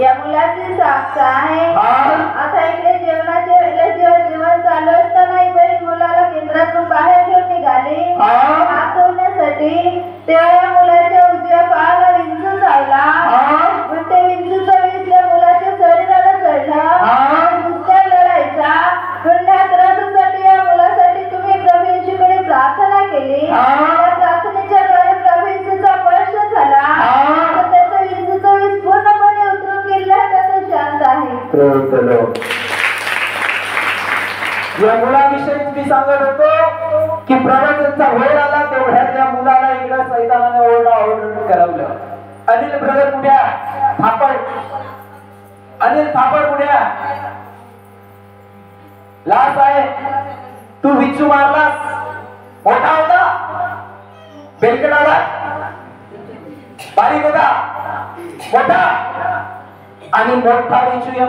या मुलाची साक्षा आहे. आता इकडे जेवणाचे जेवण जेवण चालू असताना मुलाला केंद्रातून बाहेर घेऊन निघाली. हात धुण्यासाठी तेव्हा या आहे या मुलाविषयीच मी सांगत होतो की प्रवचनचा वेळ आला तेवढ्यात या मुलाला इकडं सैतानाने ओरडा ओरडून करवलं. अनिल ब्रदर कुठ्या थापड. अनिल थापड कुठ्या लास आहे. तू विचू मारलास. मोठा होता. बेलकट आला. बारीक होता. मोठा. आणि मोठा विचू